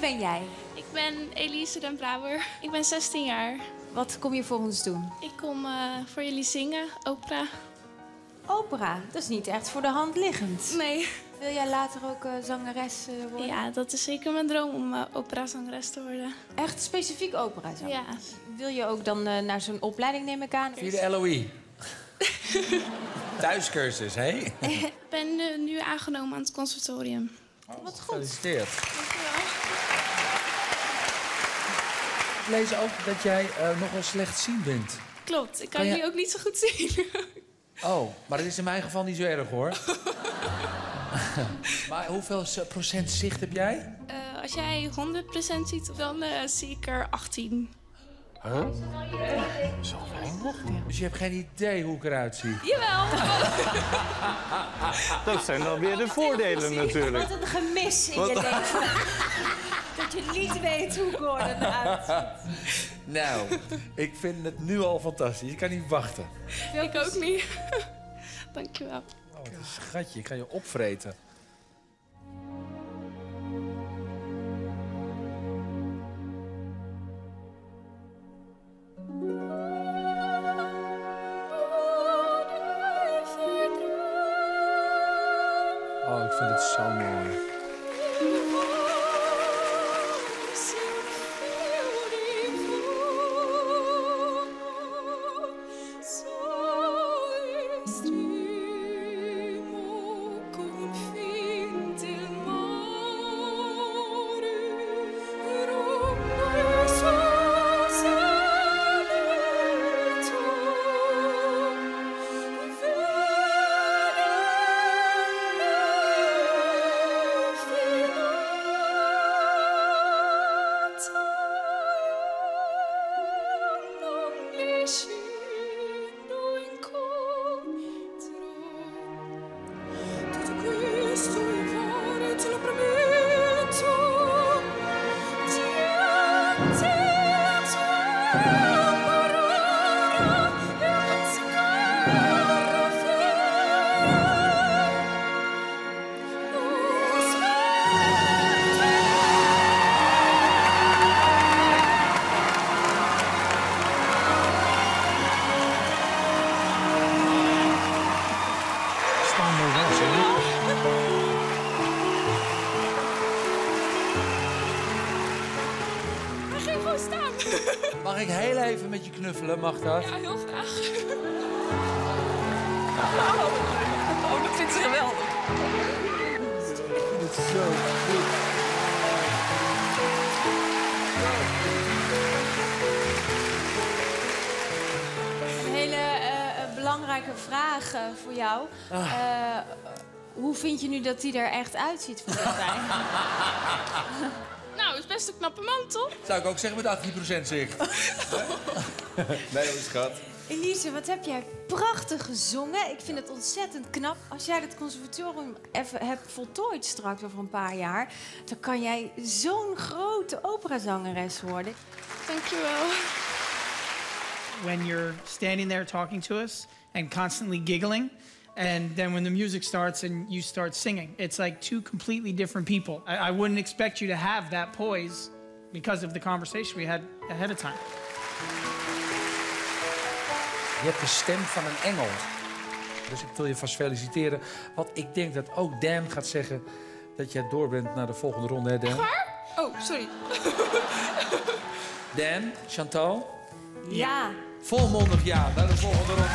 ben jij? Ik ben Elise den Brouwer. Ik ben 16 jaar. Wat kom je voor ons doen? Ik kom eh, voor jullie zingen, opera. Opera, dat is niet echt voor de hand liggend. Nee. Wil jij later ook eh, zangeres eh, worden? Ja, dat is zeker mijn droom om uh, operazangeres te worden. Echt specifiek opera Ja. Wil je ook dan eh, naar zo'n opleiding, neem ik aan? Via de LOE. Thuiscursus, hé? Ik ben nu aangenomen aan het conservatorium. Wat goed. Gefeliciteerd. Dankjewel. Ik lees ook dat jij eh, nogal slechtziend bent. Klopt, ik kan, Kan je- jullie ook niet zo goed zien. Oh, maar dat is in mijn geval niet zo erg, hoor. maar hoeveel procent zicht heb jij? Eh, als jij 100% ziet, dan eh, zie ik er 18. Dus je hebt geen idee hoe ik eruit zie. Jawel! Dat zijn dan weer de voordelen natuurlijk. Wat een gemis in je leven. Dat je niet weet hoe Gordon eruit ziet. Nou, ik vind het nu al fantastisch. Ik kan niet wachten. ik ook niet. Dankjewel. Oh, wat een schatje. Ik ga je opvreten. Oh, ik vind het zo mooi. Yeah! Staan. Mag ik heel even met je knuffelen? Mag dat? Ja, heel graag. Oh, dat vindt ze geweldig. Een hele eh, eh, belangrijke vraag eh, voor jou. Eh, hoe vind je nu dat hij er echt uitziet voor dichtbij? Is best een knappe man, toch? Zou ik ook zeggen met 18% zicht. nee, hoor, schat. Elise, wat heb jij prachtig gezongen. Ik vind het ontzettend knap. Als jij het conservatorium even hebt voltooid straks over een paar jaar... dan kan jij zo'n grote operazangeres worden. Dankjewel. when you're standing there talking to us and constantly giggling. And then when the music starts and you start singing, it's like two completely different people. I, I wouldn't expect you to have that poise because of the conversation we had ahead of time. Je hebt de stem van een engel. Dus ik wil je vast feliciteren. Want ik denk dat ook Dan gaat zeggen dat jij door bent naar de volgende ronde, hè Dan? Oh, sorry. Dan, Chantal, Ja. volmondig ja naar de volgende ronde.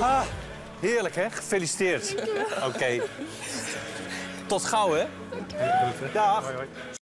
Ah, heerlijk hè? Gefeliciteerd. Oké. Tot gauw hè? Dag.